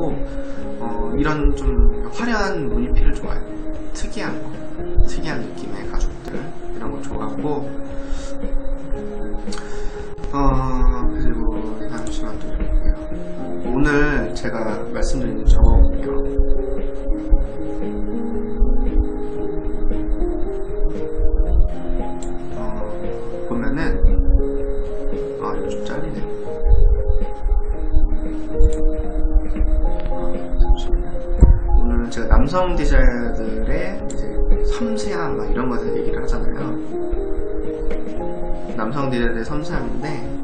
좋아하고 어, 이런 좀 화려한 무늬피를 좋아해요. 특이한 거, 특이한 느낌의 가죽들 이런 걸 좋아하고 어, 그리고 잠시만 또 볼게요. 오늘 제가 말씀드린 적어볼게요. 남성 디자이너들의 이제 섬세함 막 이런 것에 얘기를 하잖아요. 남성 디자이너의 섬세함인데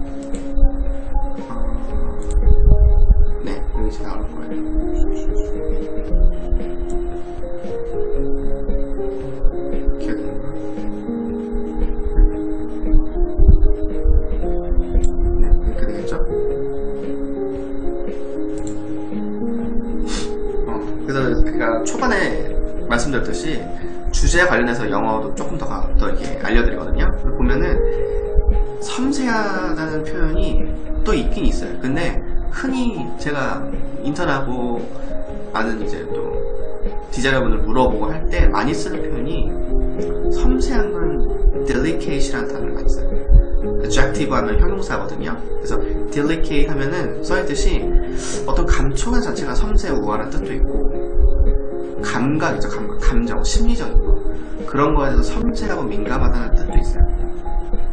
초반에 말씀드렸듯이 주제에 관련해서 영어도 조금 더, 가- 더 이렇게 알려드리거든요. 보면은 섬세하다는 표현이 또 있긴 있어요. 근데 흔히 제가 인턴하고 아는 이제 또 디자이너분을 물어보고 할 때 많이 쓰는 표현이 섬세한 건 delicate이라는 많이 써요. adjective 하면 형용사거든요. 그래서 delicate 하면은 써있듯이 어떤 감촉한 자체가 섬세 우아한 뜻도 있고 감각이죠. 감각, 감정, 심리적인 거 그런 거에 대해서 섬세하고 민감하다는 뜻도 있어요.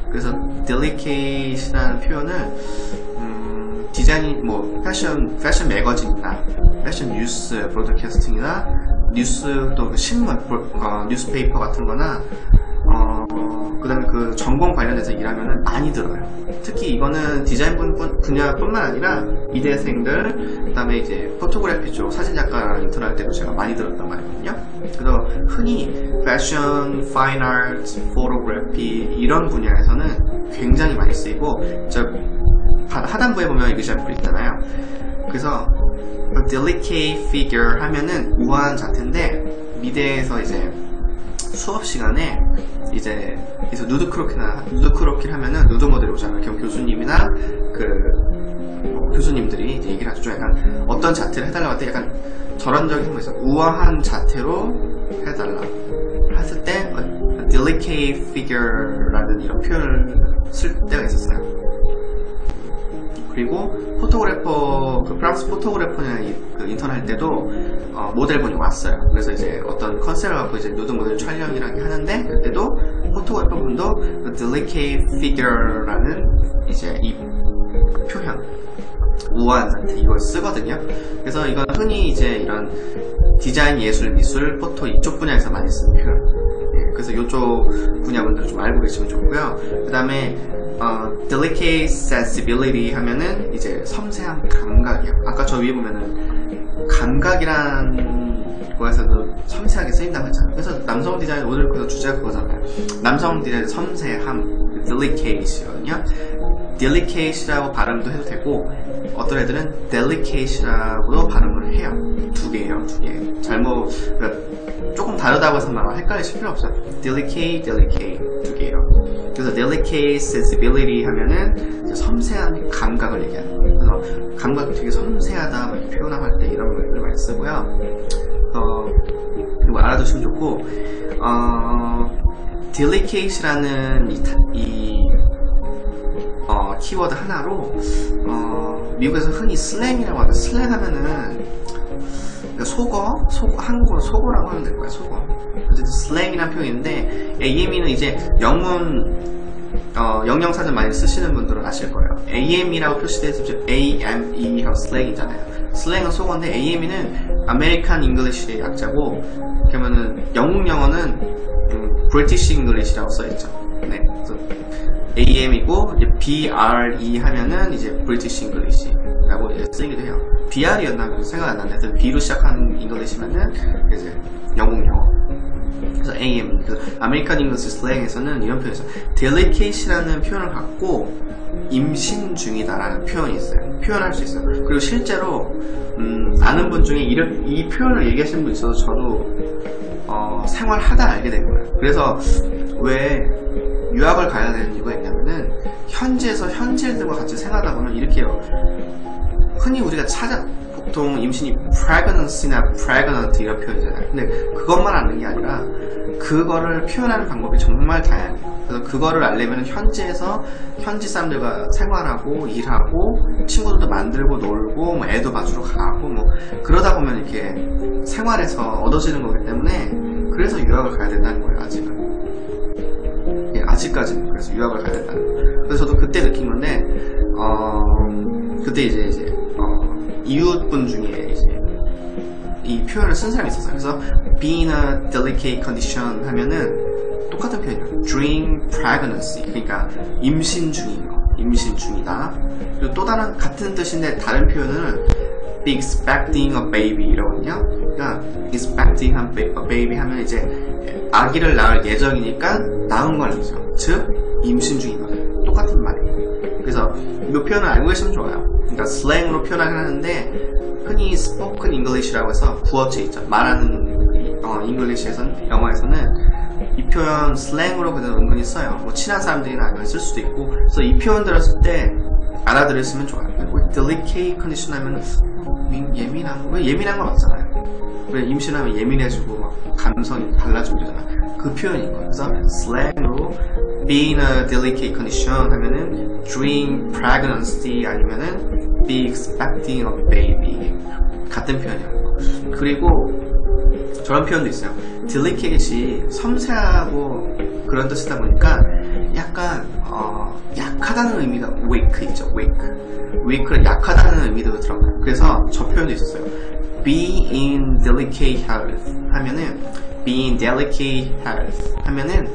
그래서 delicate라는 표현을 음, 디자인 뭐 패션 패션 매거진이나 패션 뉴스 broadcasting이나 뉴스 또그 신문 브- 어, newspaper 같은 거나 어, 그그 전공 관련해서 일하면은 많이 들어요. 특히 이거는 디자인 분야뿐만 아니라 이대생들, 그 다음에 이제 포토그래피 쪽 사진작가랑 인턴 할 때도 제가 많이 들었단 말이거든요. 그래서 흔히 패션, 파인 아트, 포토그래피 이런 분야에서는 굉장히 많이 쓰이고 저 하- 하단부에 보면 example 있잖아요. 그래서 a delicate figure 하면은 우아한 자태인데 미대에서 이제 수업 시간에 이제 그래서 누드 크로키나 누드 크로키를 하면은 누드 모델이 오잖아요. 그럼 교수님이나 그 뭐 교수님들이 얘기를 하죠. 좀 약간 어떤 자태를 해달라고 할 때 약간 저런적인 거 있어. 우아한 자태로 해달라. 했을 때 a delicate figure라는 이런 표현을 쓸 때가 있었어요. 그리고 포토그래퍼 그 프랑스 photographer나 이- 그 인턴 할 때도 어, 모델분이 왔어요. 그래서 이제 어떤 컨셉을 갖고 이제 누드 모델 촬영이라고 하는데 그때도 photographer 분도 그 delicate figure라는 이제 이 표현 우아한 상태 이걸 쓰거든요. 그래서 이건 흔히 이제 이런 디자인, 예술, 미술, photo 이쪽 분야에서 많이 쓰는 표현. 예, 그래서 이쪽 분야분들 좀 알고 계시면 좋고요. 그 다음에 어, delicate sensibility 하면은 이제 섬세한 감각이요. 아까 저 위에 보면은 감각이란 거에서도 섬세하게 쓰인다고 했잖아요. 그래서 남성 디자인 오늘 그래서 주제가 그거잖아요. 남성 디자인 섬세함, delicate이거든요. delicate이라고 발음도 해도 되고 어떤 애들은 delicate이라고도 발음을 해요. 두 개예요, 두 개. 잘못 그러니까 조금 다르다고 해서 막 헷갈리실 필요 없어요. delicate, delicate 두 개예요. 그래서 delicate sensibility 하면은 섬세한 감각을 얘기하는 거예요. 그래서 감각이 되게 섬세하다 막 이렇게 표현할 때 이런 말을 많이 쓰고요. 어, 그리고 알아두시면 좋고 어, delicate라는 이, 타- 이 어, 키워드 하나로 어, 미국에서 흔히 슬랭이라고 하죠. 슬랭 하면은 그러니까 속어, 속어, 한국어로 속어라고 하면 될 거야, 속어. 어쨌든 슬랭이라는 표현인데 AME는 이제 영문 어, 영영사전 많이 쓰시는 분들은 아실 거예요. AM이라고 표시되어 있죠. AME 하고 슬랭이잖아요. 슬랭은 속어인데 AME는 American English의 약자고 그러면은 영국 영어는 음, British English라고 써있죠. 네. AM이고 이제 BRE 하면은 이제 British English라고 이제 쓰기도 해요. BR이었나 면 생각 안 나는데 그래서 B로 시작하는 English면은 이제 영국 영어. 그래서 AM, 그 American English 슬랭에서는 이런 있어요. delicate라는 표현을 갖고 임신 중이다라는 표현이 있어요. 표현할 수 있어요. 그리고 실제로 음, 아는 분 중에 이런, 이 표현을 얘기하시는 분 있어서 저도 어, 생활하다 알게 된 거예요. 그래서 왜 유학을 가야 되는 이유가 있냐면은 현지에서 현지인들과 같이 생활하다 보면 이렇게 해요. 흔히 우리가 찾아 보통 임신이 pregnancy나 pregnant 이런 표현이잖아요. 근데 그것만 아는 게 아니라 그거를 표현하는 방법이 정말 다양해요. 그래서 그거를 알려면 현지에서 현지 사람들과 생활하고 일하고 친구들도 만들고 놀고 뭐 애도 봐주러 가고 뭐 그러다 보면 이렇게 생활에서 얻어지는 거기 때문에 그래서 유학을 가야 된다는 거예요 아직은 예, 아직까지는 그래서 유학을 가야 된다는 거예요 그래서 저도 그때 느낀 건데 어, 그때 이제 이제 어, 이웃분 중에 이제 이 표현을 쓴 사람이 있었어요. 그래서 being a delicate condition 하면은 똑같은 표현이에요. during pregnancy 그러니까 임신 중인 거, 임신 중이다. 그리고 또 다른 같은 뜻인데 다른 표현은 be expecting a baby 이러거든요. 그러니까 expecting a baby 하면 이제 아기를 낳을 예정이니까 낳은 걸 알죠. 즉 임신 중인 거죠. 똑같은 말이에요. 그래서 이 표현을 알고 계시면 좋아요. 그러니까 슬랭으로 표현하긴 하는데 흔히 spoken English라고 해서 구어체 있죠. 말하는 어, 잉글리시에서는 영어에서는 이 표현 슬랭으로 그냥 은근히 써요. 뭐 친한 사람들이나 아니면 쓸 수도 있고. 그래서 이 표현 들었을 때 알아들으시면 좋아요. 그리고 delicate condition 하면 예민한 거, 왜 예민한 거 맞잖아요. 왜 임신하면 예민해지고 막 감성이 달라지고 그러잖아. 그 표현인 거예요. 그래서 슬랭으로 being a delicate condition 하면은 during pregnancy 아니면은 be expecting a baby 같은 표현이에요. 그리고 저런 표현도 있어요. delicate이 섬세하고 그런 뜻이다 보니까 약간 어, 약하다는 의미가 weak 있죠. weak. weak는 약하다는 의미도 들어가요. 그래서 저 표현도 있었어요. be in delicate health 하면은 be in delicate health 하면은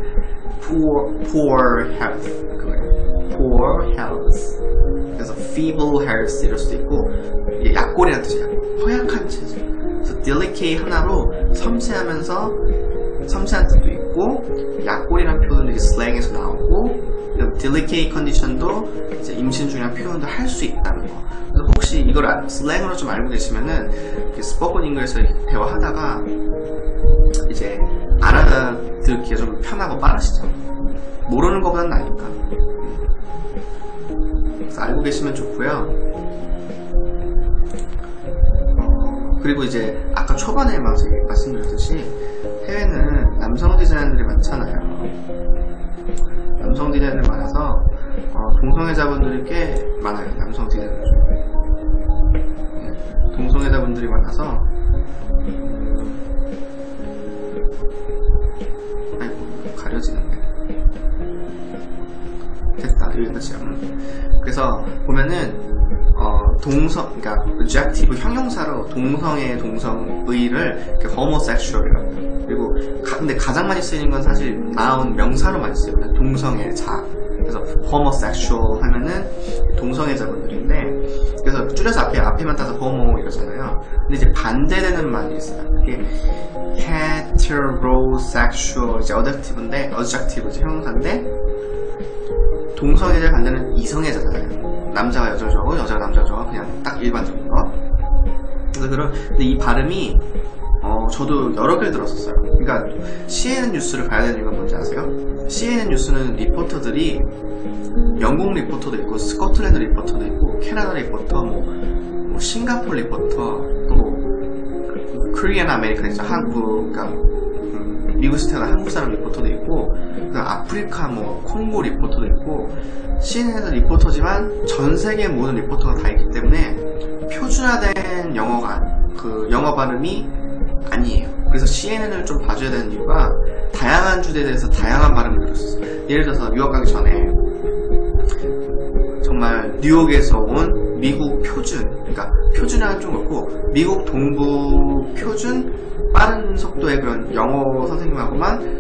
poor poor health 그거예요. poor health 그래서 feeble health 이럴 수도 있고 약골이라는 뜻이에요. 허약한 체질. 그래서 delicate 하나로 섬세하면서 섬세한 뜻도 있고 약골이라는 표현도 이제 슬랭에서 나오고 delicate condition도 이제 임신 중이라는 표현도 할 수 있다는 거. 그래서 혹시 이걸 아- 슬랭으로 좀 알고 계시면은 스포컨 잉글에서 대화하다가 이제 알아듣기가 좀 편하고 빠르시죠. 모르는 것보다는 나니까. 그래서 알고 계시면 좋고요. 그리고 이제 아까 초반에 말씀드렸듯이 해외는 남성 디자이너들이 많잖아요. 남성 디자이너들이 많아서 어, 동성애자분들이 꽤 많아요. 남성 디자이너 중에. 네, 동성애자분들이 많아서 아이고 가려지는데 됐다 여기까지 음. 그래서 보면은 어, 동성 그러니까 adjective 형용사로 동성의 동성의를 homosexual이라고 해요. 그리고 가, 근데 가장 많이 쓰이는 건 사실 나온 명사로 많이 쓰여요. 동성애자. 그래서 homosexual 하면은 동성애자분들인데 그래서 줄여서 앞에 앞에만 따서 homo 이러잖아요. 근데 이제 반대되는 말이 있어요. 그게 heterosexual 이제 adjective인데 adjective 형용사인데 동성애자 반대는 이성애자잖아요 남자가 여자가 좋아하고 여자가 남자가 좋아하고 그냥 딱 일반적인 거 그래서 그런 근데 이 발음이 어, 저도 여러 개를 들었었어요. 그러니까 CNN 뉴스를 봐야 되는 이유가 뭔지 아세요? CNN 뉴스는 리포터들이 영국 리포터도 있고 스코틀랜드 리포터도 있고 캐나다 리포터, 뭐, 뭐 싱가포르 리포터, 또 Korean American 있죠. 한국, 그러니까 음, 미국에서 태어난 한국 사람 리포터도 있고 그 아프리카 뭐 콩고 리포터도 있고 CNN에서 리포터지만 전 세계 모든 리포터가 다 있기 때문에 표준화된 영어가 그 영어 발음이 아니에요. 그래서 CNN을 좀 봐줘야 되는 이유가 다양한 주제에 대해서 다양한 발음을 있어요. 예를 들어서 뉴욕 가기 전에 정말 뉴욕에서 온 미국 표준, 그러니까 표준화는 좀 그렇고 미국 동부 표준 빠른 속도의 그런 영어 선생님하고만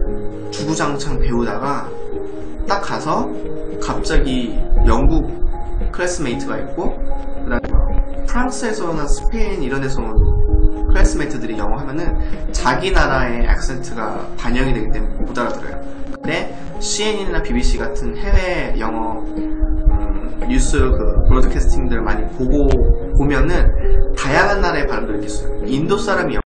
주구장창 배우다가 딱 가서 갑자기 영국 classmate가 있고 그 다음에 프랑스에서나 스페인 이런 데서 온 classmate들이 영어 하면은 자기 나라의 accent가 반영이 되기 때문에 못 알아들어요. 근데 CNN이나 BBC 같은 해외 영어 음, 뉴스 그 broadcasting들 많이 보고 보면은 다양한 나라의 수 있어요. 인도 사람이